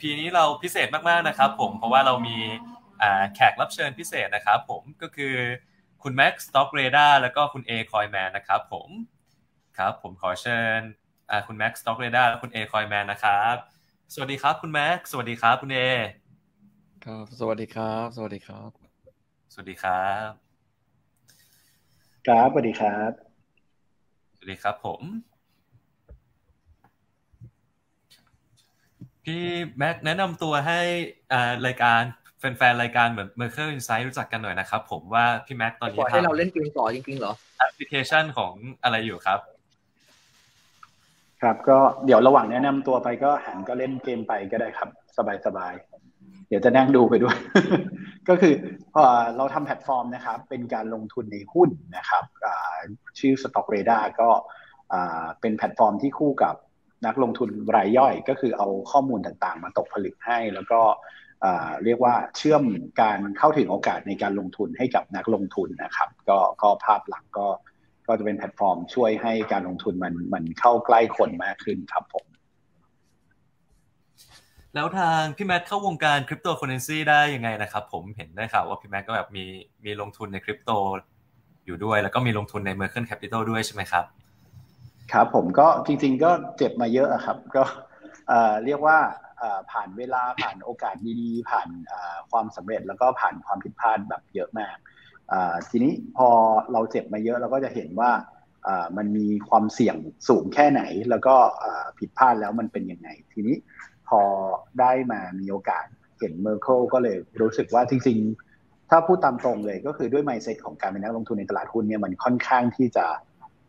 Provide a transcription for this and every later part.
EP นี้เราพิเศษมากๆนะครับผมเพราะว่าเรามีแขกรับเชิญพิเศษนะครับผมก็คือคุณแม็กซ์ StockRadars แล้วก็คุณเอ Coinman นะครับผมครับผมขอเชิญคุณแม็กซ์ StockRadars และคุณเอ Coinman นะครับ สวัสดีครับคุณแม็กซ์สวัสดีครับคุณเอครับสวัสดีครับ สวัสดีครับ สวัสดีครับ ครับสวัสดีครับ สวัสดีครับผม พี่แม็กแนะนำตัวให้รายการแฟนๆรายการเหมือน Merkle Insight รู้จักกันหน่อยนะครับ ผมว่าพี่แม็กตอนนี้ทำให้เราเล่นเกมต่อจริงๆเหรอแอปพลิเคชันของอะไรอยู่ครับ ครับ ก็เดี๋ยวระหว่างแนะนำตัวไปก็หันก็เล่นเกมไปก็ได้ครับ สบายๆเดี๋ยวจะนั่งดูไปด้วย ก็คือเราทำแพลตฟอร์มนะครับ เป็นการลงทุนในหุ้นนะครับชื่อ StockRadars ก็เป็นแพลตฟอร์มที่คู่กับ นักลงทุนรายย่อยก็คือเอาข้อมูลต่างๆ มาตกผลึกให้ แล้วก็เรียกว่าเชื่อมการเข้าถึงโอกาสในการลงทุนให้กับนักลงทุนนะครับ ก็ก็ภาพหลักก็ก็จะเป็นแพลตฟอร์มช่วยให้การลงทุนมันมันเข้าใกล้คนมากขึ้นครับผม แล้วทางพี่แม็กเข้าวงการคริปโตเคอเรนซีได้ยังไงนะครับ ผมเห็นได้ข่าวว่าพี่แม็กก็แบบมีมีลงทุนในคริปโตอยู่ด้วย แล้วก็มีลงทุนใน Merkle Capital ด้วยใช่ไหมครับ ครับผมก็จริง ๆ ก็เจ็บมาเยอะครับ ก็เรียกว่าผ่านเวลาผ่านโอกาสดีๆ ผ่านความสำเร็จแล้วก็ผ่านความผิดพลาดแบบเยอะมากทีนี้พอเราเจ็บมาเยอะเราก็จะเห็นว่ามันมีความเสี่ยงสูงแค่ไหน แล้วก็ผิดพลาดแล้วมันเป็นยังไง ทีนี้พอได้มามีโอกาสเห็น Merkle ก็เลยรู้สึกว่าจริงๆ ถ้าพูดตามตรงเลยก็คือด้วย mindset ของการเป็นนักลงทุนในตลาดหุ้นเนี่ยมันค่อนข้างที่จะ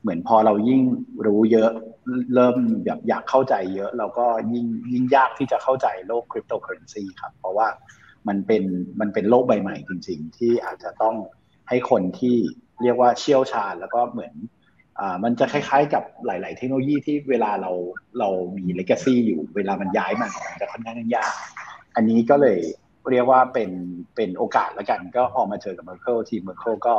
เหมือนพอเรายิ่งรู้เยอะเริ่มแบบอยากเข้าใจเยอะ เราก็ยิ่งยิ่งยากที่จะเข้าใจโลกคริปโตเคอเรนซีครับ เพราะว่ามันเป็นมันเป็นโลกใบใหม่จริง ๆ ที่อาจจะต้องให้คนที่เรียกว่าเชี่ยวชาญแล้วก็เหมือนอ่ามันจะคล้ายๆกับหลาย ๆ เทคโนโลยีที่เวลาเราเรามี legacy อยู่เวลามันย้ายมันจะค่อนข้างยาก อันนี้ก็เลยเรียกว่าเป็นเป็นโอกาสแล้วกัน ก็พอมาเจอกับ Merkle ทีม Merkle ก็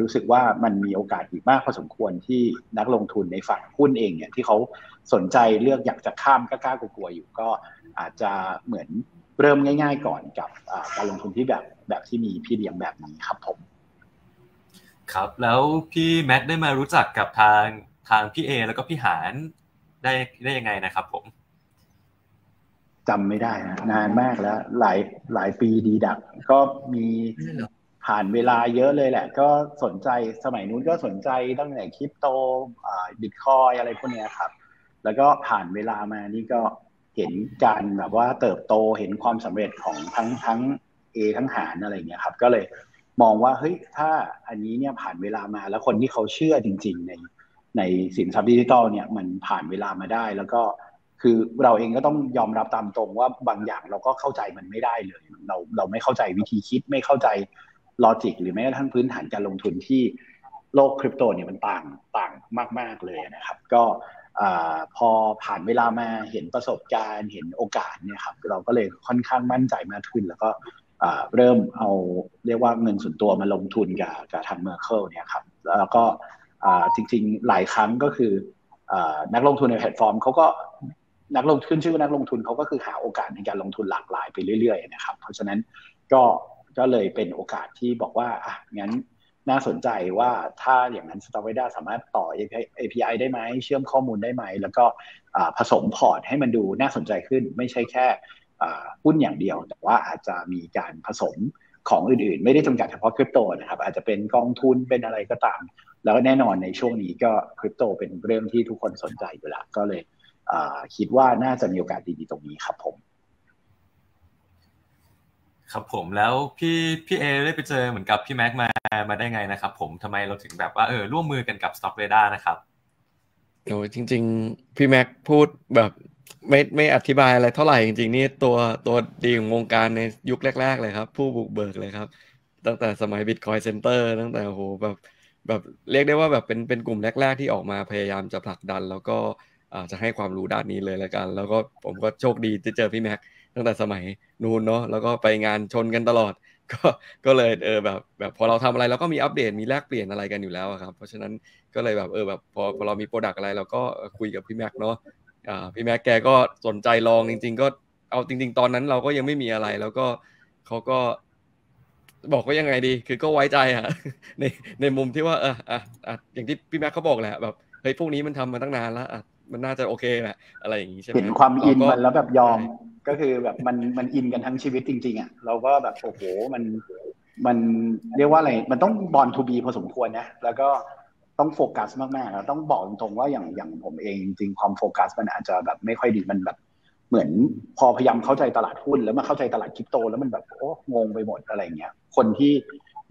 รู้สึกว่ามันมีโอกาสอีกมากพอสมควรที่นักลงทุนในฝั่งหุ้นเองเนี่ยที่เขาสนใจเลือกอยากจะข้ามกล้ากลัวๆอยู่ก็อาจจะเหมือนเริ่มง่าย ๆ ก่อนกับการลงทุนที่แบบแบบที่มีพี่เลี้ยงแบบนี้ครับผม ครับแล้วพี่แม็กได้มารู้จักกับทางทางพี่เอแล้วก็พี่หานได้ได้ยังไงนะครับผมจำไม่ได้นะนานมากแล้ว หลายหลายปีดีดัก ก็มี ผ่านเวลาเยอะเลยแหละ ก็สนใจสมัยนู้นก็สนใจตั้งแต่คริปโตบิตคอยอะไรพวกนี้ครับ แล้วก็ผ่านเวลามานี่ก็เห็นการแบบว่าเติบโตเห็นความสำเร็จของทั้งทั้งเอทั้งหารอะไรเงี้ยครับ ก็เลยมองว่าเฮ้ยถ้าอันนี้เนี่ยผ่านเวลามาแล้วคนที่เขาเชื่อจริง ๆ ในในสินทรัพย์ดิจิตอลเนี่ยมันผ่านเวลามาได้ แล้วก็คือเราเองก็ต้องยอมรับตามตรงว่าบางอย่างเราก็เข้าใจมันไม่ได้เลย เราเราไม่เข้าใจวิธีคิดไม่เข้าใจ ลอจิกหรือแม้กระทั่งพื้นฐานการลงทุนที่โลกคริปโตเนี่ยมันต่างต่างมาก ๆ เลยนะครับ ก็พอผ่านเวลามาเห็นประสบการณ์เห็นโอกาสเนี่ยครับเราก็เลยค่อนข้างมั่นใจมากขึ้น แล้วก็เริ่มเอาเรียกว่าเงินส่วนตัวมาลงทุนกับกับทาง Merkle เนี่ยครับแล้วก็จริงๆหลายครั้งก็คือนักลงทุนในแพลตฟอร์มเขาก็นักลงทุนชื่อนักลงทุนเขาก็คือหาโอกาสในการลงทุนหลากหลายไปเรื่อยๆนะครับ เพราะฉะนั้นก็ ก็เลยเป็นโอกาสที่บอกว่าอะงั้นน่าสนใจว่าถ้าอย่างนั้น s t o r a d a สามารถต่อ API ได้ไหม เชื่อมข้อมูลได้ไหม แล้วก็ผสมพอร์ตให้มันดูน่าสนใจขึ้น ไม่ใช่แค่หุ้นอย่างเดียว แต่ว่าอาจจะมีการผสมของอื่นๆ ไม่ได้จำกัดเฉพาะคริปโตนะครับ อาจจะเป็นกองทุนเป็นอะไรก็ตาม แล้วแน่นอนในช่วงนี้ก็คริปโตเป็นเรื่องที่ทุกคนสนใจอยู่แล้วก็เลยคิดว่าน่าจะมีโอกาสดีๆตรงนี้ครับผม ครับผมแล้วพี่พี่เอได้ไปเจอเหมือนกับพี่แม็กมามาได้ไงนะครับ ผมทำไมเราถึงแบบว่าเออร่วมมือกันกับ Stock Radar นะครับโอ้จริง ๆ พี่แม็กพูดแบบไม่ไม่อธิบายอะไรเท่าไหร่จริงๆนี่ตัวตัวดีของวงการในยุคแรก ๆ เลยครับ ผู้บุกเบิกเลยครับ ตั้งแต่สมัย Bitcoin Center ตั้งแต่โหแบบแบบเรียกได้ว่าแบบเป็นเป็นกลุ่มแรก ๆ ที่ออกมาพยายามจะผลักดัน แล้วก็จะให้ความรู้ด้านนี้เลยละกัน แล้วก็ผมก็โชคดีที่เจอพี่แม็ก ตั้งแต่สมัยนู้นเนาะแล้วก็ไปงานชนกันตลอด ก็ก็เลยเออแบบแบบพอเราทำอะไรเราก็มีอัปเดตมีแลกเปลี่ยนอะไรกันอยู่แล้วครับ เพราะฉะนั้นก็เลยแบบเออแบบพอพอเรามีโปรดักต์อะไรเราก็คุยกับพี่แม็กเนาะอ่าพี่แม็กแกก็สนใจลองจริง ๆ ก็เอาจริง ๆ ตอนนั้นเราก็ยังไม่มีอะไร แล้วก็เขาก็บอกว่ายังไงดี คือก็ไว้ใจอะในในมุมที่ว่าเอออะอะอย่างที่พี่แม็กเขาบอกแหละแบบเฮ้ยพวกนี้มันทำมาตั้งนานแล้วอะมันน่าจะโอเคแหละอะไรอย่างนี้ใช่ไหมเห็นความอินมันแล้วแบบยอม ก็คือแบบมันมันอินกันทั้งชีวิตจริง ๆอะเราก็แบบโอ้โหมันมันเรียกว่าอะไรมันต้อง born to be พอสมควรนะแล้วก็ต้องโฟกัสมากๆแล้วต้องบอกตรงๆว่าอย่างอย่างผมเองจริงความโฟกัสมันอาจจะแบบไม่ค่อยดีมันแบบเหมือนพอพยายามเข้าใจตลาดหุ้นแล้วมาเข้าใจตลาดคริปโต แล้วมันแบบโอ้งงไปหมดอะไรเงี้ยคนที่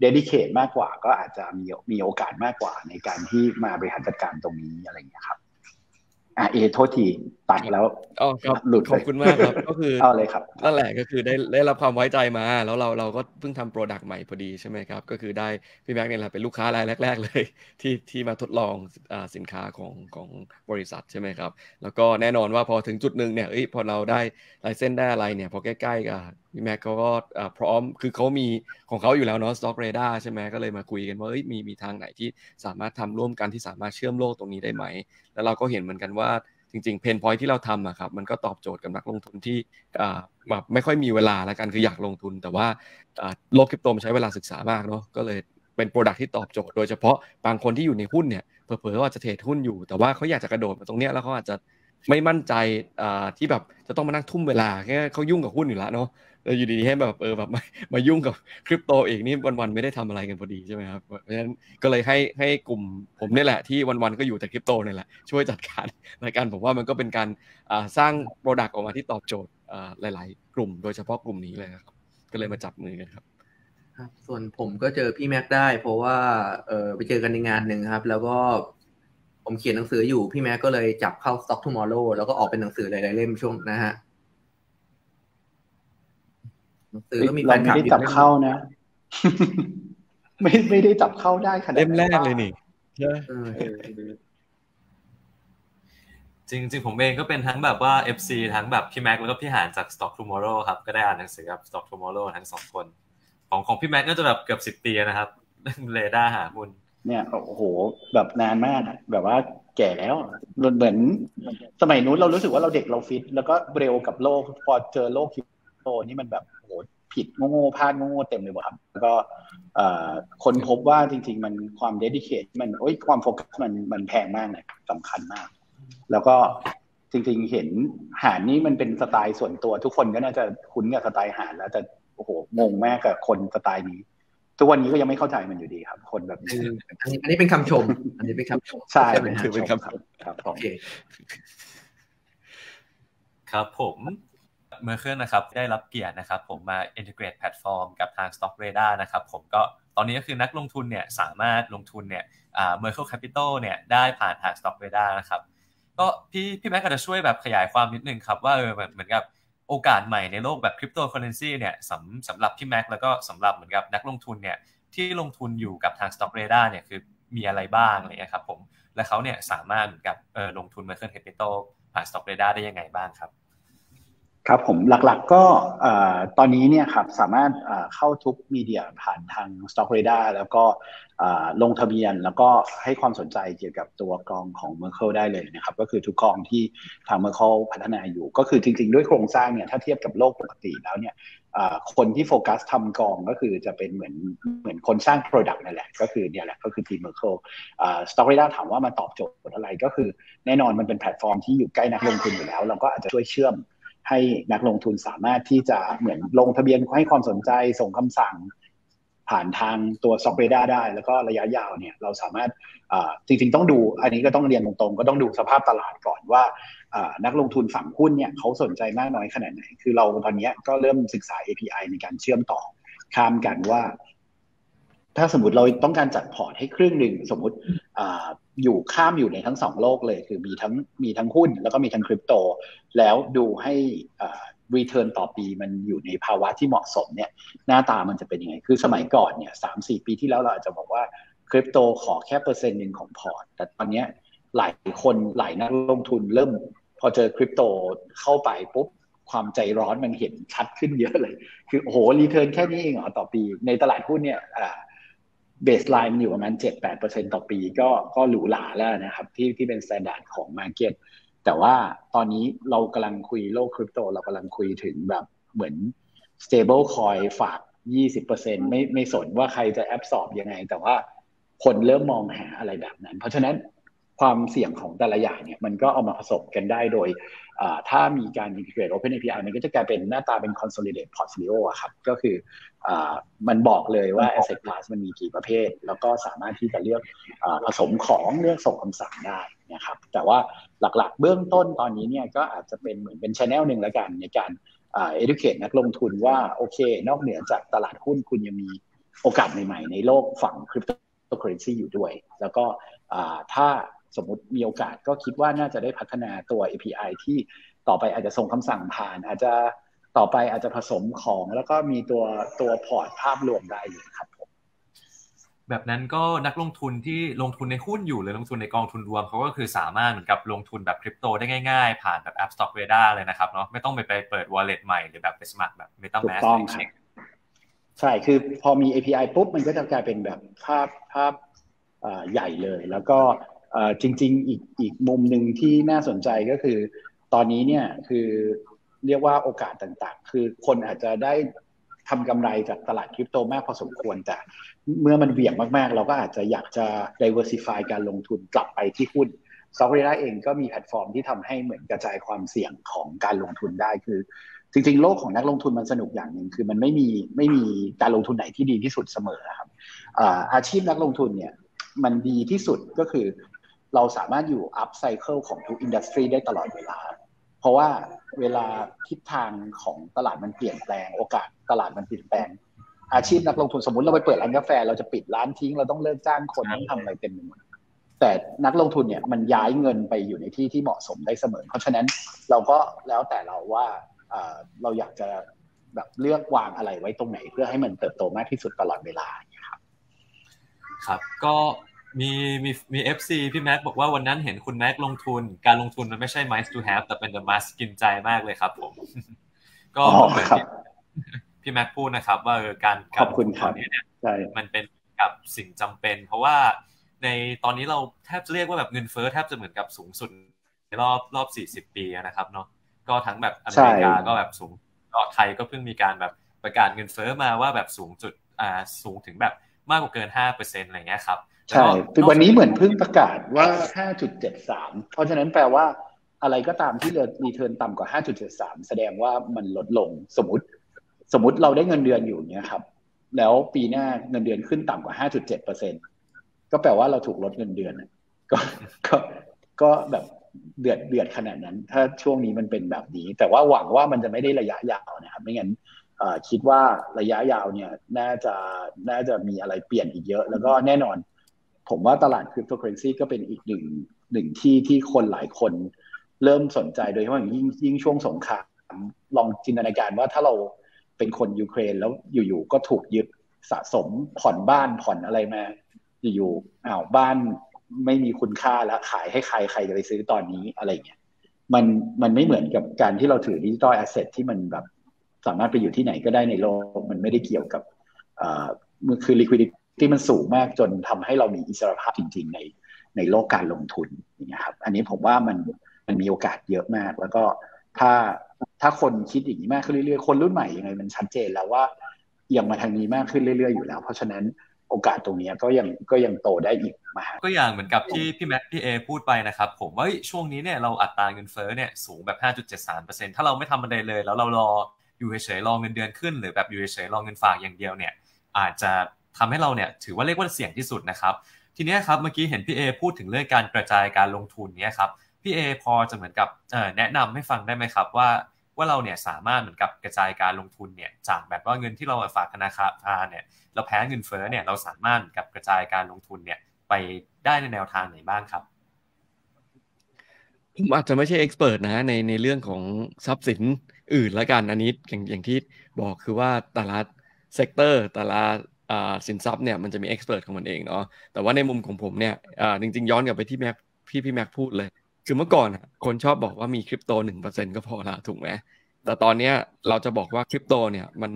dedicate มากกว่า ก็อาจจะมีมีโอกาสมากกว่าในการที่มาบริหารจัดการตรงนี้อะไรเงี้ยครับอ่าเอโทษทีตัดแล้วอ๋อครับหลุดขอบคุณมากครับ ก็คือเอาเลยครับนั่นแหละก็คือได้ได้รับความไว้ใจมา แล้วเราเราก็เพิ่งทำ product ใหม่พอดีใช่ไหมครับ ก็คือได้พี่แม็กเนี่ยแหละเป็นลูกค้ารายแรก ๆ เลย ที่ที่มาทดลองอ่าสินค้าของของบริษัทใช่ไหมครับ แล้วก็แน่นอนว่าพอถึงจุดหนึ่งเนี่ยเอ้ยพอเราได้ลายเส้นได้อะไรเนี่ยพอใกล้ๆกับพี่แม็กเขาก็พร้อมคือเขามีของเขาอยู่แล้วเนาะ Stock Radar ใช่ไหมก็เลยมาคุยกันว่าเอ้ยมีมีทางไหนที่สามารถทำร่วมกันที่สามารถเชื่อมโลกตรงนี้ได้ไหม แล้วเราก็เห็นเหมือนกันว่า จริงๆเพนพอยที่เราทำอะครับมันก็ตอบโจทย์กับนักลงทุนที่แบบไม่ค่อยมีเวลาแล้วกันคืออยากลงทุน แต่ว่าโลกคริปโตมันใช้เวลาศึกษามากเนาะก็เลยเป็น product ที่ตอบโจทย์ โดยเฉพาะบางคนที่อยู่ในหุ้นเนี่ยเผลอๆว่าจะเทรดหุ้นอยู่ แต่ว่าเขาอยากจะกระโดดมาตรงเนี้ยแล้วเขาอาจจะไม่มั่นใจที่แบบจะต้องมานั่งทุ่มเวลาแค่เขายุ่งกับหุ้นอยู่แล้วเนาะ แล้วอยู่ดีๆให้แบบเออแบบมายุ่งกับคริปโตอีกนี่วันๆไม่ได้ทำอะไรกันพอดีใช่ไหมครับเพราะฉะนั้นก็เลยให้ให้กลุ่มผมนี่แหละที่วันๆก็อยู่แต่คริปโตนี่แหละช่วยจัดการรายการผมว่ามันก็เป็นการสร้าง product ออกมาที่ตอบโจทย์หลาย ๆ กลุ่ม โดยเฉพาะกลุ่มนี้เลยครับ ก็เลยมาจับมือกันครับครับ ส่วนผมก็เจอพี่แม็กได้ เพราะว่าเออไปเจอกันในงานหนึ่งครับ แล้วก็ผมเขียนหนังสืออยู่พี่แม็กก็เลยจับเข้า Stock Tomorrow แล้วก็ออกเป็นหนังสือหลายๆเล่มช่วงนะฮะ ซื้อก็มีแฟนคลับไม่ได้จับเข้านะ ไม่ไม่ได้จับเข้าได้ขนาดเล่มแรกเลยนี่จริงจริงผมเองก็เป็นทั้งแบบว่า FC ทั้งแบบพี่แม็กแล้วก็พี่หานจาก Stock Tomorrow ครับ ก็ได้อ่านหนังสือกับ Stock Tomorrow ทั้งสองคน ของของพี่แม็กก็จะแบบเกือบสิบปีนะครับเรดาร์หาหุ้นเนี่ยโอ้โหแบบนานมากแบบว่าแก่แล้วเหมือนสมัยนู้นเรารู้สึกว่าเราเด็กเราฟิต แล้วก็เร็วกับโลกพอเจอโลกคริป โตนี่มันแบบโหผิดโง่ๆพลาดโง่ๆเต็มเลยครับ แล้วก็คนพบว่าจริง ๆ มันความ dedicate มันโอ้ยความโฟกัสมันมันแพงมากนะสำคัญมาก แล้วก็จริงๆเห็นหารนี่มันเป็นสไตล์ส่วนตัว ทุกคนก็น่าจะคุ้นกับสไตล์หารแล้วแต่โอ้โหงงมากกับคนสไตล์นี้ ทุกวันนี้ก็ยังไม่เข้าใจมันอยู่ดีครับ คนแบบนี้อันนี้เป็นคำชม อันนี้เป็นคำชมใช่ถือเป็นคำชมครับโอเคครับผม Merkle นะครับได้รับเกียรตินะครับผมมา integrate แพลตฟอร์มกับทาง Stock Radar นะครับผมก็ตอนนี้ก็คือนักลงทุนเนี่ยสามารถลงทุนเนี่ย Merkle Capital เนี่ยได้ผ่านทาง Stock Radar นะครับก็พี่พี่แม็กก็จะช่วยแบบขยายความนิดนึงครับว่าเออเหมือนกับโอกาสใหม่ในโลกแบบคริปโตเคอเรนซีเนี่ยสำสำหรับพี่แม็กแล้วก็สำหรับเหมือนกับนักลงทุนเนี่ยที่ลงทุนอยู่กับทาง Stock Radar เนี่ยคือมีอะไรบ้างอะไรเงี้ยครับผมและเขาเนี่ยสามารถเหมือนกับเออลงทุน Merkle Capital ผ่าน Stock Radar ได้ยังไงบ้างครับ ครับผมหลักๆก็ตอนนี้เนี่ยครับสามารถเข้าทุกมีเดียผ่านทาง Stock Radar แล้วก็ลงทะเบียนแล้วก็ให้ความสนใจเกี่ยวกับตัวกองของ Merkle ได้เลยนะครับ ก็คือทุกกองที่ทาง Merkle พัฒนาอยู่ ก็คือจริงๆ ด้วยโครงสร้างเนี่ยถ้าเทียบกับโลกปกติแล้วเนี่ยคนที่โฟกัสทำกองก็คือจะเป็นเหมือนเหมือนคนสร้าง Product นั่นแหละ ก็คือเนี่ยแหละก็คือทีม Merkle Stock Radar ถามว่ามันตอบโจทย์อะไรก็คือแน่นอนมันเป็นแพลตฟอร์มที่อยู่ใกล้นักลงทุนอยู่แล้ว เราก็อาจจะช่วยเชื่อม ให้นักลงทุนสามารถที่จะเหมือนลงทะเบียนให้ความสนใจส่งคำสั่ง ผ่านทางตัวซอฟต์แวร์ได้ แล้วก็ระยะยาวเนี่ยเราสามารถจริงๆต้องดู อันนี้ก็ต้องเรียนตรงๆ ก็ต้องดูสภาพตลาดก่อนว่านักลงทุนฝั่งหุ้นเนี่ยเขาสนใจมากน้อยขนาดไหน คือเราตอนนี้ก็เริ่มศึกษา API ในการเชื่อมต่อข้ามกันว่า ถ้าสมมติเราต้องการจัดพอร์ตให้ครึ่งหนึ่งสมมติ อยู่ข้ามอยู่ในทั้งสองโลกเลย คือมีทั้งมีทั้งหุ้น แล้วก็มีทั้งคริปโต แล้วดูให้ return ต่อปีมันอยู่ในภาวะที่เหมาะสมเนี่ยหน้าตามันจะเป็นยังไง คือสมัยก่อนเนี่ยสามสี่ปีที่แล้วเราอาจจะบอกว่าคริปโตขอแค่เปอร์เซ็นต์หนึ่งของพอร์ต แต่ตอนนี้หลายคนหลายนักลงทุนเริ่ม พอเจอคริปโตเข้าไปปุ๊บความใจร้อนมันเห็นชัดขึ้นเยอะเลย คือโอ้โห return แค่นี้เองเหรอต่อปี ในตลาดหุ้นเนี่ย baseline มันอยู่ประมาณ 7-8%ต่อปีก็ก็หรูหราแล้วนะครับ ที่ที่เป็น standard ของ market แต่ว่าตอนนี้เรากำลังคุยโลกคริปโต เรากำลังคุยถึงแบบเหมือน stable coin ฝาก 20%ไม่ไม่สนว่าใครจะแอบสอบยังไง แต่ว่าคนเริ่มมองหาอะไรแบบนั้น เพราะฉะนั้น ความเสี่ยงของแต่ละอย่างเนี่ยมันก็เอามาผสมกันได้โดยถ้ามีการ integrate open API มันก็จะกลายเป็นหน้าตาเป็น consolidate portfolio อะครับ ก็คืออมันบอกเลยว่า asset class มันมีกี่ประเภท แล้วก็สามารถที่จะเลือกอผสมของเลือกส่งคำสั่งได้นะครับ แต่ว่าหลักๆ เบื้องต้นตอนนี้เนี่ยก็อาจจะเป็นเหมือนเป็นช anel หนึ่งแล้วกันในการ educate นักลงทุนว่าโอเค นอกเหนือจากตลาดหุ้นคุณยังมีโอกาสใหม่ๆ ในโลกฝั่งคริปโตเคอเรนซีอยู่ด้วย แล้วก็ถ้า สมมติมีโอกาสก็คิดว่าน่าจะได้พัฒนาตัว API ที่ต่อไปอาจจะส่งคำสั่งผ่าน อาจจะต่อไปอาจจะผสมของแล้วก็มีตัวตัวพอร์ตภาพรวมได้เลยครับผมแบบนั้นก็นักลงทุนที่ลงทุนในหุ้นอยู่หรือลงทุนในกองทุนรวมเขาก็คือสามารถเหมือนกับลงทุนแบบคริปโตได้ง่ายๆ ผ่านแบบแอป Stock Radar เลยนะครับเนาะไม่ต้องไปไปเปิด wallet ใหม่หรือแบบไปสมัครแบบ MetaMask ถูกต้องครับใช่คือพอมี API ปุ๊บมันก็จะกลายเป็นแบบภาพภาพใหญ่เลย แล้วก็ จริง ๆ อีกอีกมุมหนึ่งที่น่าสนใจก็คือ ตอนนี้เนี่ยคือเรียกว่าโอกาสต่างๆ คือคนอาจจะได้ทำกำไรจากตลาดคริปโตมากพอสมควร แต่เมื่อมันเบี่ยงมากๆ เราก็อาจจะอยากจะ diversify การลงทุนกลับไปที่หุ้นซอฟต์แวร์เองก็มีแพลตฟอร์มที่ทำให้เหมือนกระจายความเสี่ยงของการลงทุนได้คือ จริง ๆ โลกของนักลงทุนมันสนุกอย่างหนึ่งคือมันไม่มีไม่มีการลงทุนไหนที่ดีที่สุดเสมอครับอาชีพนักลงทุนเนี่ยมันดีที่สุดก็คือ เราสามารถอยู่อัพไซเคิลของทุกอินดัสทรีได้ตลอดเวลา เพราะว่าเวลาทิศทางของตลาดมันเปลี่ยนแปลง โอกาสตลาดมันเปลี่ยนแปลง อาชีพนักลงทุนสมมติเราไปเปิดร้านกาแฟ เราจะปิดร้านทิ้ง เราต้องเลิกจ้างคนต้องทำอะไรเต็มไปหมดแต่นักลงทุนเนี่ยมันย้ายเงินไปอยู่ในที่ที่เหมาะสมได้เสมอ เพราะฉะนั้นเราก็แล้วแต่เราว่าเราอยากจะแบบเลือกวางอะไรไว้ตรงไหน เพื่อให้มันเติบโตมากที่สุดตลอดเวลาครับ ครับก็ มีมีมี FC พี่แม็กบอกว่าวันนั้นเห็นคุณแม็กลงทุน การลงทุนมันไม่ใช่ nice to have แต่เป็น the must กินใจมากเลยครับผม ก็เหมือนพี่แม็กพูดนะครับ ว่าการการลงทุนตอนนี้เนี่ยมันเป็นกับสิ่งจำเป็น เพราะว่าในตอนนี้เราแทบจะเรียกว่าแบบเงินเฟ้อแทบจะเหมือนกับสูงสุดในรอบรอบสี่สิบปีนะครับเนาะก็ทั้งแบบอเมริกาก็แบบสูงก็ไทยก็เพิ่งมีการแบบประกาศเงินเฟ้อมาว่าแบบสูงจุดอ่าสูงถึงแบบมากกว่าเกินห้าเปอร์เซ็นต์อะไรเงี้ยครับ ใช่วันนี้เหมือนเพิ่งประกาศว่า 5.73 เพราะฉะนั้นแปลว่าอะไรก็ตามที่เรีเทิร์นต่ำกว่า 5.73 แสดงว่ามันลดลงสมมติ สมมติเราได้เงินเดือนอยู่เนี่ยครับ แล้วปีหน้าเงินเดือนขึ้นต่ำกว่า 5.7%ก็แปลว่าเราถูกลดเงินเดือนก็ก็ก็แบบเดือดเดือดขนาดนั้น ถ้าช่วงนี้มันเป็นแบบนี้ แต่ว่าหวังว่ามันจะไม่ได้ระยะยาวนะครับ ไม่งั้นคิดว่าระยะยาวเนี่ย น่าจะน่าจะมีอะไรเปลี่ยนอีกเยอะ แล้วก็แน่นอน ผมว่าตลาดคริปโตเคอเรนซีก็เป็นอีกหนึ่งหนึ่งที่ที่คนหลายคนเริ่มสนใจโดยเฉพาะยิ่งยิ่งช่วงสงคราม ลองจินตนาการว่าถ้าเราเป็นคนยูเครนแล้วอยู่ๆก็ถูกยึดสะสมผ่อนบ้านผ่อนอะไรมาอยู่ๆอ้าวบ้านไม่มีคุณค่าแล้วขายให้ใครใครจะไปซื้อตอนนี้อะไรเงี้ยมันมันไม่เหมือนกับการที่เราถือ digital asset ที่มันแบบสามารถไปอยู่ที่ไหนก็ได้ในโลก มันไม่ได้เกี่ยวกับอ่าคือ liquidity ที่มันสูงมากจนทำให้เรามีอิสรภาพจริง ๆ ในในโลกการลงทุนอย่างเงี้ยครับ อันนี้ผมว่ามันมันมีโอกาสเยอะมาก แล้วก็ถ้าถ้าคนคิดอย่างนี้มากขึ้นเรื่อยๆ คนรุ่นใหม่ยังไงมันชัดเจนแล้วว่าเอียงมาทางนี้มากขึ้นเรื่อยๆอยู่แล้ว เพราะฉะนั้นโอกาสตรงนี้ก็ยังก็ยังโตได้อีกมากก็อย่างเหมือนกับที่พี่แม็กพี่เอพูดไปนะครับ ผมว่าช่วงนี้เนี่ยเราอัตราเงินเฟ้อเนี่ยสูงแบบ 5.73%ถ้าเราไม่ทำอะไรเลย แล้วเรารออยู่เฉยๆรอเงินเดือนขึ้น หรือแบบอยู่เฉยๆรอเงินฝากอย่างเดียวเนี่ย อาจจะ ทำให้เราเนี่ยถือว่าเรียกว่าเสี่ยงที่สุดนะครับทีนี้ครับเมื่อกี้เห็นพี่เอพูดถึงเรื่องการกระจายการลงทุนเนี่ยครับพี่เอพอจะเหมือนกับแนะนำให้ฟังได้ไหมครับว่าว่าเราเนี่ยสามารถเหมือนกับกระจายการลงทุนเนี่ยจากแบบว่าเงินที่เราฝากธนาคารเนี่ยเราแพ้เงินเฟ้อเนี่ยเราสามารถกับกระจายการลงทุนเนี่ยไปได้ในแนวทางไหนบ้างครับผมอาจจะไม่ใช่ expert นะในในเรื่องของทรัพย์สินอื่นละกันอันนี้อย่างอย่างที่บอกคือว่าแต่ละ sector แต่ละ สินทรัพย์เนี่ยมันจะมี expert ของมันเองเนาะแต่ว่าในมุมของผมเนี่ยจริงๆ ย้อนกลับไปที่แม็กพี่พี่แม็กพูดเลย คือเมื่อก่อนคนชอบบอกว่ามีคริปโตหนึ่งเปอร์เซ็นต์ก็พอละถูกไหมแต่ตอนเนี้ยเราจะบอกว่าคริปโตเนี่ยมัน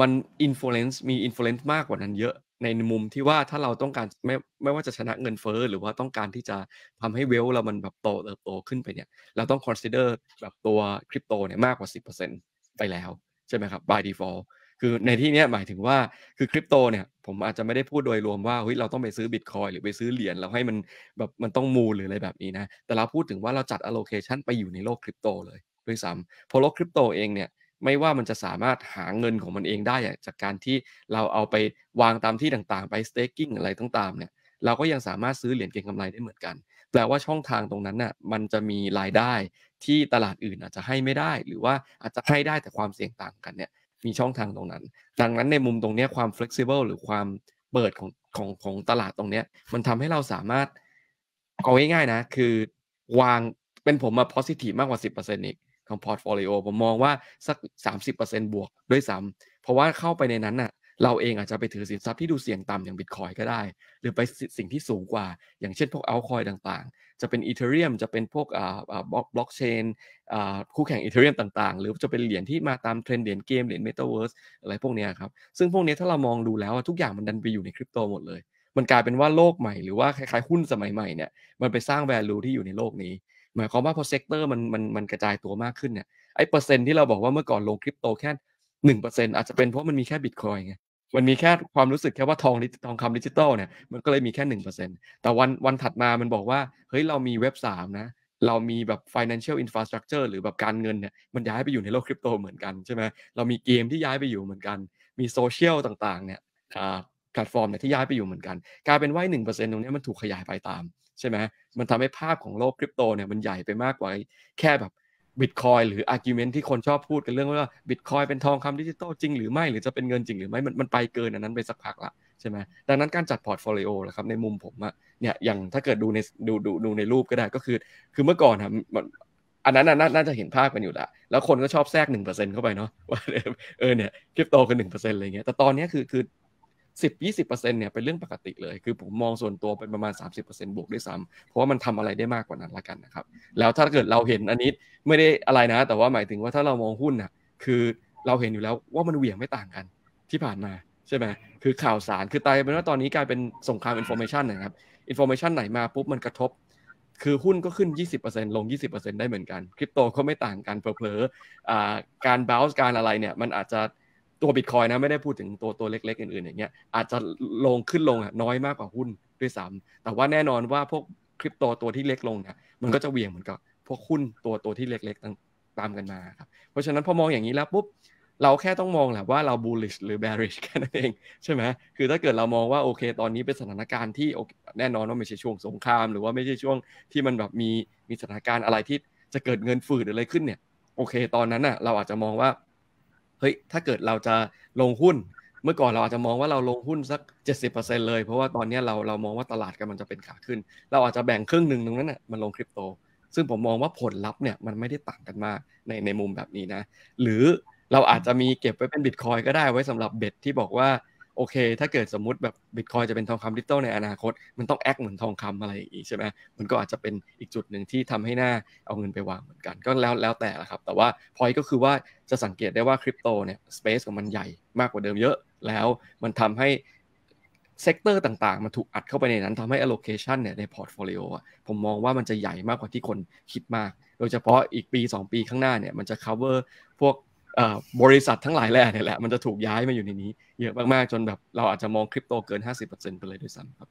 มัน influence มี influence มากกว่านั้นเยอะในมุมที่ว่าถ้าเราต้องการไม่ไม่ว่าจะชนะเงินเฟ้อหรือว่าต้องการที่จะทำให้เวลเรามันแบบโตเติบโตขึ้นไปเนี่ย เราต้อง consider แบบตัวคริปโตเนี่ยมากกว่า 10%ไปแล้ว ใช่ไหมครับ by default คือในที่นี้หมายถึงว่าคือคริปโตเนี่ยผมอาจจะไม่ได้พูดโดยรวมว่าเฮ้ยเราต้องไปซื้อบิตคอยหรือไปซื้อเหรียญแล้วให้มันแบบมันต้องมูลหรืออะไรแบบนี้นะแต่เราพูดถึงว่าเราจัด allocation ไปอยู่ในโลกคริปโตเลยด้วยซ้ำเพราะโลกคริปโตเองเนี่ยไม่ว่ามันจะสามารถหาเงินของมันเองได้จากการที่เราเอาไปวางตามที่ต่างๆ ไป staking อะไรต่างๆเนี่ยเราก็ยังสามารถซื้อเหรียญเก็งกำไรได้เหมือนกัน แปลว่าช่องทางตรงนั้นน่ะมันจะมีรายได้ที่ตลาดอื่นอาจจะให้ไม่ได้ หรือว่าอาจจะให้ได้แต่ความเสี่ยงต่างกันเนี่ย มีช่องทางตรงนั้น ดังนั้นในมุมตรงนี้ความ flexible หรือความเปิดของของของตลาดตรงนี้มันทำให้เราสามารถเอาง่ายๆนะ คือวางเป็นผมมา positive มากกว่า 10%อีกของ portfolio ผมมองว่าสัก 30%บวกด้วยซ้ำเพราะว่าเข้าไปในนั้นน่ะ เราเองอาจจะไปถือสินทรัพย์ที่ดูเสี่ยงต่ำอย่างบิตคอยน์ก็ได้ หรือไปสิ่งที่สูงกว่า อย่างเช่นพวก altcoin ต่างๆ จะเป็น Ethereum จะเป็นพวกบล็อกบล็อกเชนคู่แข่ง Ethereum ต่างๆ หรือจะเป็นเหรียญที่มาตามเทรนด์เหรียญเกมเหรียญเมตาเวิร์สอะไรพวกนี้ครับ ซึ่งพวกนี้ถ้าเรามองดูแล้วทุกอย่างมันดันไปอยู่ในคริปโตหมดเลย มันกลายเป็นว่าโลกใหม่หรือว่าคล้ายๆหุ้นสมัยใหม่เนี่ยมันไปสร้าง value ที่อยู่ในโลกนี้หมายความว่าพอ sector มันมันมันกระจายตัวมากขึ้นเนี่ยไอ้เปอร์เซ็นต์ที่เราบอกว่าเมื่อก่อนลงคริปโตแค่หนึ่งเปอร์เซ็นต์อาจจะเป็นเพราะมันมีแค่บิตคอยน์ไง มันมีแค่ความรู้สึกแค่ว่าทองทองคำดิจิตอลเนี่ยมันก็เลยมีแค่หนึ่งเปอร์เซ็นต์แต่วันวันถัดมามันบอกว่าเฮ้ยเรามีเว็บสามนะเรามีแบบ financial infrastructure หรือแบบการเงินเนี่ยมันย้ายไปอยู่ในโลกคริปโตเหมือนกันใช่ไหมเรามีเกมที่ย้ายไปอยู่เหมือนกัน มีโซเชียลต่างๆเนี่ยแพลตฟอร์มเนี่ยที่ย้ายไปอยู่เหมือนกันกลายเป็นว่าหนึ่งเปอร์เซ็นต์ตรงนี้มันถูกขยายไปตามใช่ไหมมันทำให้ภาพของโลกคริปโตเนี่ยมันใหญ่ไปมากกว่าแค่แบบ บิตคอยน์หรือ argument ที่คนชอบพูดกันเรื่องว่าบิตคอยน์เป็นทองคำดิจิตอลจริงหรือไม่หรือจะเป็นเงินจริงหรือไม่มันมันไปเกินอันนั้นไปสักพักละใช่ไหมดังนั้นการจัด portfolio แหละครับในมุมผมอะเนี่ยอย่างถ้าเกิดดูในดูดูดูในรูปก็ได้ก็คือ คือเมื่อก่อนครับอันนั้นน่าจะเห็นภาพกันอยู่แล้วแล้วคนก็ชอบแทรกหนึ่งเปอร์เซ็นต์เข้าไปเนาะว่าเออเนี่ยคริปโตคือหนึ่งเปอร์เซ็นต์อะไรเงี้ยแต่ตอนนี้คือคือ สิบยี่สิบเปอร์เซ็นต์เนี่ยเป็นเรื่องปกติเลย คือผมมองส่วนตัวเป็นประมาณสามสิบเปอร์เซ็นต์บวกด้วยซ้ำเพราะว่ามันทำอะไรได้มากกว่านั้นละกันนะครับ แล้วถ้าเกิดเราเห็นอันนี้ไม่ได้อะไรนะ แต่ว่าหมายถึงว่าถ้าเรามองหุ้นน่ะคือเราเห็นอยู่แล้วว่ามันเหวี่ยงไม่ต่างกันที่ผ่านมาใช่ไหมคือข่าวสารคือตายเป็นว่าตอนนี้กลายเป็นสงคราม information นะครับ information ไหนมาปุ๊บมันกระทบ คือหุ้นก็ขึ้น 20%ลง 20%ได้เหมือนกันคริปโตก็ไม่ต่างกันเผลอๆการบ o ล n ์การอะไรเนี่ยมันอาจจะ ตัวบิตคอยน์นะไม่ได้พูดถึงตัวตัวเล็กๆอื่นๆอย่างเงี้ยอาจจะลงขึ้นลงอะน้อยมากกว่าหุ้นด้วยซ้ำแต่ว่าแน่นอนว่าพวกคริปโตตัวที่เล็กลงเนี่ยมันก็จะเวี่ยงเหมือนกับพวกหุ้นตัวตัวที่เล็กๆตามกันมาครับเพราะฉะนั้นพอมองอย่างนี้แล้วปุ๊บเราแค่ต้องมองแหละว่าเรา bullish หรือ bearish แค่นั้นเองใช่ไหมคือถ้าเกิดเรามองว่าโอเค ตอนนี้เป็นสถานการณ์ที่แน่นอนว่าไม่ใช่ช่วงสงคราม หรือว่าไม่ใช่ช่วงที่มันแบบมีมีสถานการณ์อะไรที่จะเกิดเงินฝืดอะไรขึ้นเนี่ยโอเค ตอนนั้นอะเราอาจจะมองว่า เฮ้ยถ้าเกิดเราจะลงหุ้น เมื่อก่อนเราอาจจะมองว่าเราลงหุ้นสัก 70%เลย เพราะว่าตอนนี้เราเรามองว่าตลาดกำลังจะเป็นขาขึ้น เราอาจจะแบ่งครึ่งหนึ่งตรงนั้นน่ะมันลงคริปโต ซึ่งผมมองว่าผลลัพธ์เนี่ยมันไม่ได้ต่างกันมากในในมุมแบบนี้นะ หรือเราอาจจะมีเก็บไว้เป็นบิตคอยน์ก็ได้ไว้สำหรับ bet ที่บอกว่า โอเค ถ้าเกิดสมมุติแบบบิตคอยน์จะเป็นทองคำดิจิตอลในอนาคต มันต้อง act เหมือนทองคำอะไรอย่างนี้ใช่ไหมมันก็อาจจะเป็นอีกจุดหนึ่งที่ทำให้น่าเอาเงินไปวางเหมือนกัน ก็แล้วแล้วแต่ละครับ แต่ว่าพอยก็คือว่าจะสังเกตได้ว่าคริปโตเนี่ย space ของมันใหญ่มากกว่าเดิมเยอะ แล้วมันทำให้ sector ต่างๆ มันถูกอัดเข้าไปในนั้นทำให้ allocation เนี่ยใน portfolio ผมมองว่ามันจะใหญ่มากกว่าที่คนคิดมาก โดยเฉพาะอีกปี 2 ปีข้างหน้าเนี่ยมันจะ cover พวก บริษัททั้งหลายแหล่เนี่ยแหละมันจะถูกย้ายมาอยู่ในนี้ เยอะมากๆจนแบบเราอาจจะมองคริปโตเกิน 50%ไปเลยด้วยซ้ำครับ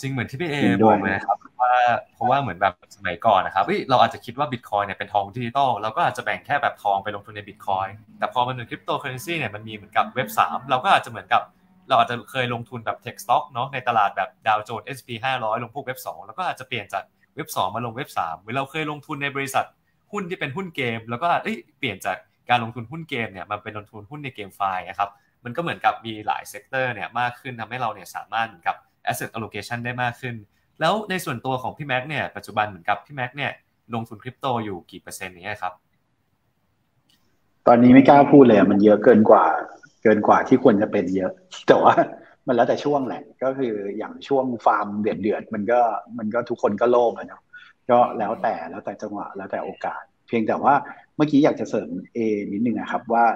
จริงเหมือนที่พี่เอบอกนะครับว่าเพราะว่าเหมือนแบบสมัยก่อนนะครับเราอาจจะคิดว่าบิตคอยน์เนี่ยเป็นทองดิจิตอลเราก็อาจจะแบ่งแค่แบบทองไปลงทุนในบิตคอยน์แต่พอมันเป็นคริปโตเคอเรนซีเนี่ยมันมีเหมือนกับเว็บ3เราก็อาจจะเหมือนกับ เราอาจจะเคยลงทุนแบบ tech stock เนาะในตลาดแบบดาวโจนส์ S&P 500 ลงพวกเว็บ2แล้วก็อาจจะเปลี่ยนจากเว็บ 2 มาลงเว็บ3หรือเราเคยลงทุนในบริษัทหุ้นที่เป็นหุ้นเกม แล้วก็เปลี่ยนจาก การลงทุนหุ้นเกมเนี่ยมันเป็นลงทุนหุ้นใน GameFi นะครับมันก็เหมือนกับมีหลาย sector เนี่ยมากขึ้นทำให้เราเนี่ยสามารถเหมือนกับ asset allocation ได้มากขึ้น แล้วในส่วนตัวของพี่แม็กเนี่ยปัจจุบันเหมือนกับพี่แม็กเนี่ยลงทุนคริปโตอยู่กี่เปอร์เซ็นต์นี้ครับ ตอนนี้ไม่กล้าพูดเลยมันเยอะเกินกว่า เกินกว่าที่ควรจะเป็นเยอะ แต่ว่ามันแล้วแต่ช่วงแหละ ก็คืออย่างช่วงฟาร์มเดือดเดือดมันก็มันก็ทุกคนก็โลภอะเนาะก็แล้วแต่แล้วแต่จังหวะแล้วแต่โอกาส เพียงแต่ว่าเมื่อกี้อยากจะเสริมเอนิดนึงนะครับว่า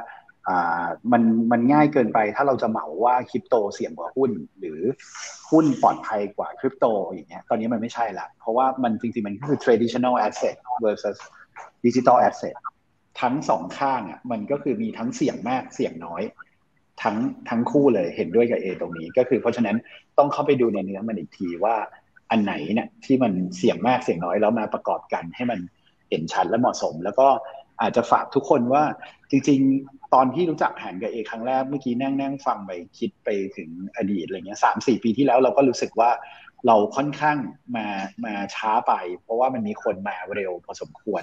มันมันง่ายเกินไปถ้าเราจะเหมาว่าคริปโตเสี่ยงกว่าหุ้น หรือหุ้นปลอดภัยกว่าคริปโตอย่างเงี้ยตอนนี้มันไม่ใช่ละเพราะว่ามันจริงๆ มันคือ traditional asset versus digital asset ทั้งสองข้างอะมันก็คือมีทั้งเสี่ยงมากเสี่ยงน้อย ทั้งทั้งคู่เลยเห็นด้วยกับเอตรงนี้ก็คือเพราะฉะนั้นต้องเข้าไปดูในเนื้อมันอีกทีว่าอันไหนเนี่ยที่มันเสี่ยงมากเสี่ยงน้อยแล้วมาประกอบกันให้มัน เห็นชัดและเหมาะสม แล้วก็อาจจะฝากทุกคนว่าจริง ๆ ตอนที่รู้จักหันกับเอครั้งแรกเมื่อกี้นั่งนั่งฟังไปคิดไปถึงอดีตอะไรเงี้ยสามสี่ปีที่แล้วเราก็รู้สึกว่าเราค่อนข้างมามาช้าไป เพราะว่ามันมีคนมาเร็วพอสมควร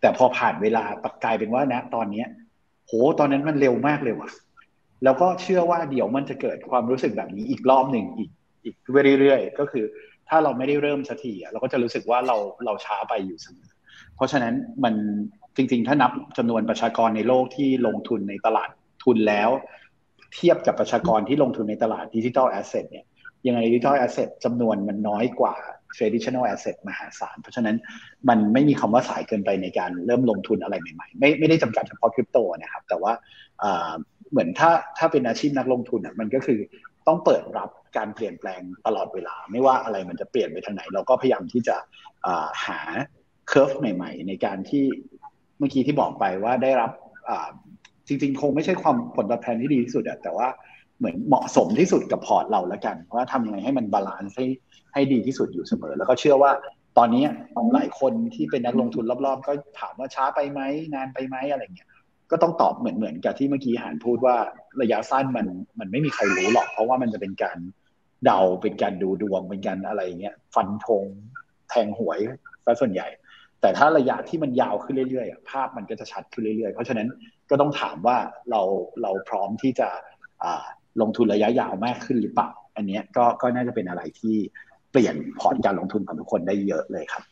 แต่พอผ่านเวลากลายเป็นว่านะตอนเนี้ย โหตอนนั้นมันเร็วมากเลยว่ะแล้วก็เชื่อว่าเดี๋ยวมันจะเกิดความรู้สึกแบบนี้อีกรอบหนึ่งอีกอีกเรื่อยๆก็คือ ถ้าเราไม่ได้เริ่มสักทีเราก็จะรู้สึกว่าเราเราช้าไปอยู่เสมอ เพราะฉะนั้นมันจริงๆ ถ้านับจำนวนประชากรในโลกที่ลงทุนในตลาดทุนแล้ว เทียบกับประชากรที่ลงทุนในตลาด digital asset เนี่ยยังไง digital asset จำนวนมันน้อยกว่า traditional asset มหาศาล เพราะฉะนั้นมันไม่มีคำว่าสายเกินไปในการเริ่มลงทุนอะไรใหม่ๆ ไม่ไม่ได้จำกัดเฉพาะคริปโตนะครับ แต่ว่าเหมือนถ้าถ้าเป็นอาชีพนักลงทุนอะมันก็คือต้องเปิดรับการเปลี่ยนแปลงตลอดเวลา ไม่ว่าอะไรมันจะเปลี่ยนไปทางไหน เราก็พยายามที่จะหา curve ใหม่ ๆ ในการที่เมื่อกี้ที่บอกไปว่าได้รับจริง ๆ คงไม่ใช่ความผลตอบแทนที่ดีที่สุดอะแต่ว่าเหมือนเหมาะสมที่สุดกับพอร์ตเราแล้วกัน ว่าทำยังไงให้มันบาลานซ์ให้ให้ดีที่สุดอยู่เสมอ แล้วก็เชื่อว่าตอนนี้หลายคนที่เป็นนักลงทุนรอบๆ ก็ถามว่าช้าไปไหมนานไปไหมอะไรเงี้ยก็ต้องตอบเหมือนเหมือนกับที่เมื่อกี้หานพูดว่าระยะสั้นมันมันไม่มีใครรู้หรอก เพราะว่ามันจะเป็นการเดาเป็นการดูดวงเป็นการอะไรเงี้ยฟันธงแทงหวยซะส่วนใหญ่ แต่ถ้าระยะที่มันยาวขึ้นเรื่อยๆภาพมันก็จะชัดขึ้นเรื่อยๆ เพราะฉะนั้นก็ต้องถามว่าเราเราพร้อมที่จะลงทุนระยะยาวมากขึ้นหรือเปล่า อันนี้ก็ก็น่าจะเป็นอะไรที่เปลี่ยนพอร์ตการลงทุนของทุกคนได้เยอะเลยครับ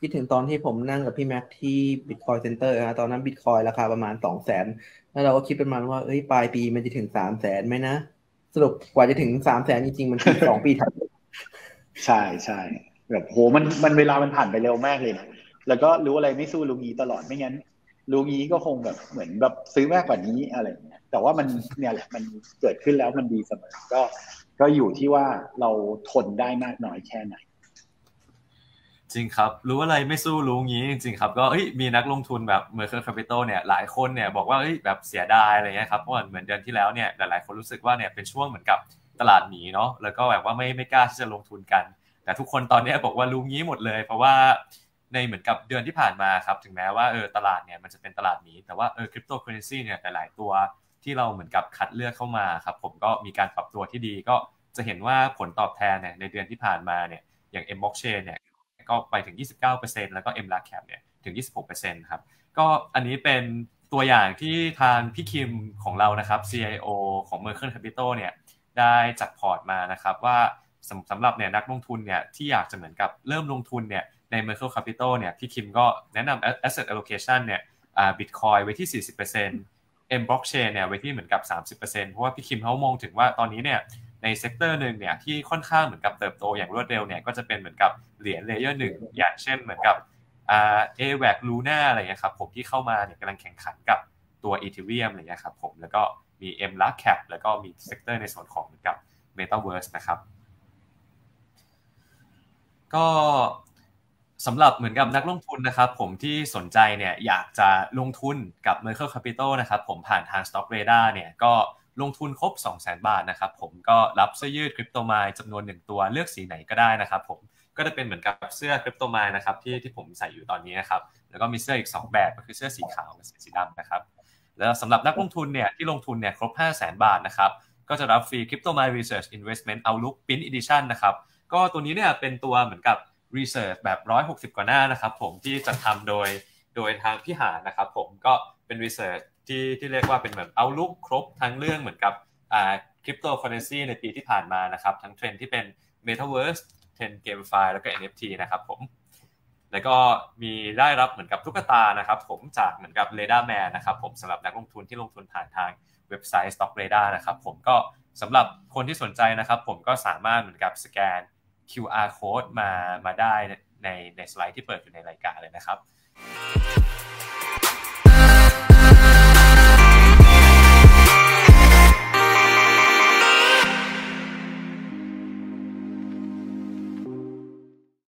คิดถึงตอนที่ผมนั่งกับพี่แม็กที่ Bitcoin Center นะตอนนั้นบิตคอยราคาประมาณสองแสนแล้วเราก็คิดประมาณว่าเอ้ยปลายปีมันจะถึงสามแสนไหมนะ สรุปกว่าจะถึงสามแสนจริงๆ มันคือสองปีถัดใช่ใช่ แบบโหมันมันเวลามันผ่านไปเร็วมากเลยนะแล้วก็รู้อะไรไม่สู้รู้งี้ตลอดไม่งั้นรู้งี้ก็คงแบบเหมือนแบบซื้อมากกว่านี้อะไรเงี้ยแต่ว่ามันเนี่ยแหละมันเกิดขึ้นแล้วมันดีเสมอก็ก็อยู่ที่ว่าเราทนได้มากน้อยแค่ไหน จริงครับ รู้อะไรไม่สู้รู้งี้จริงครับก็เอ้ยมีนักลงทุนแบบ Merkle Capital เนี่ยหลายคนเนี่ยบอกว่าเอ้ยแบบเสียดายอะไรเงี้ยครับเพราะเหมือนเดือนที่แล้วเนี่ยหลายๆคนรู้สึกว่าเนี่ยเป็นช่วงเหมือนกับตลาดหนีเนาะแล้วก็แบบว่าไม่ไม่กล้าที่จะลงทุนกัน แต่ทุกคนตอนนี้บอกว่ารู้งี้หมดเลย เพราะว่าในเหมือนกับเดือนที่ผ่านมาครับ ถึงแม้ว่าเออตลาดเนี่ยมันจะเป็นตลาดหนีแต่ว่าเออคริปโตเคอเรนซีเนี่ยหลาย ๆ ตัวที่เราเหมือนกับคัดเลือกเข้ามาครับ ผมก็มีการปรับตัวที่ดีก็จะเห็นว่าผลตอบแทนเนี่ยในเดือนที่ผ่านมาเนี่ยอย่าง M blockchain เนี่ยก็ไปถึง 29%แล้วก็ M l a cap เนี่ยถึง 26%ครับก็อันนี้เป็นตัวอย่างที่ทางพี่คิมของเรานะครับ CIO ของ Merchant Capital เนี่ยได้จัดพอร์ตมานะครับว่า สำหรับเนี่ยนักลงทุนเนี่ยที่อยากจะเหมือนกับเริ่มลงทุนเนี่ยใน Merchant Capital เนี่ยพี่คิมก็แนะนำ asset allocation เนี่ยบิตคอยน์ไว้ที่ 40% M blockchain เนี่ยไว้ที่เหมือนกับ 30%เพราะว่าพี่คิมเขามองถึงว่าตอนนี้เนี่ยใน sector หนึ่งเนี่ยที่ค่อนข้างเหมือนกับเติบโตอย่างรวดเร็วเนี่ยก็จะเป็นเหมือนกับเหรียญ layer หนึ่งอย่างเช่นเหมือนกับเAvax Luna อะไรเงี้ยครับผมที่เข้ามาเนี่ยกำลังแข่งขันกับตัว Ethereum อะไรเงี้ยครับผมแล้วก็มี M Large Cap แล้วก็มี sector ในส่วนของเหมือนกับ Metaverse นะครับ ก็สำหรับเหมือนกับนักลงทุนนะครับ ผมที่สนใจเนี่ยอยากจะลงทุนกับ Merkle Capital นะครับผมผ่านทาง StockRadars เนี่ยก็ลงทุนครบ 2 0 0 0 0 0 บาทนะครับผมก็รับเสื้อยืด Cryptomind จำนวนหนึ่งตัวเลือกสีไหนก็ได้นะครับผมก็จะเป็นเหมือนกับเสื้อ Cryptomind นะครับที่ที่ผมใส่อยู่ตอนนี้นะครับแล้วก็มีเสื้ออีก 2 แบบก็คือเสื้อสีขาวกับเสื้อสีดำนะครับแล้วสำหรับนักลงทุนเนี่ยที่ลงทุนเนี่ยครบ 5 0 0 0 0 0 บาทนะครับก็จะรับฟรี Cryptomind Research Investment Outlook Print Edition นะครับ ก็ตัวนี้เนี่ยเป็นตัวเหมือนกับ research แบบ 160 กว่าหน้านะครับผมที่จัดทำโดยโดยทางพี่หานะครับผมก็เป็น research ที่ที่เรียกว่าเป็นเหมือน outlook ครบทั้งเรื่องเหมือนกับคริปโตเคอเรนซีในปีที่ผ่านมานะครับ ทั้งเทรนที่เป็น Metaverse trend GameFi แล้วก็ NFT นะครับผมแล้วก็มีได้รับเหมือนกับตุ๊กตานะครับผมจากเหมือนกับ r a d a r Man นะครับผมสำหรับนักลงทุนที่ลงทุนผ่านทางเว็บไซต์ StockRadars นะครับผมก็สำหรับคนที่สนใจนะครับผมก็สามารถเหมือนกับสแกน QR code มามาได้ในในสไลด์ที่เปิดอยู่ในรายการเลยนะครับ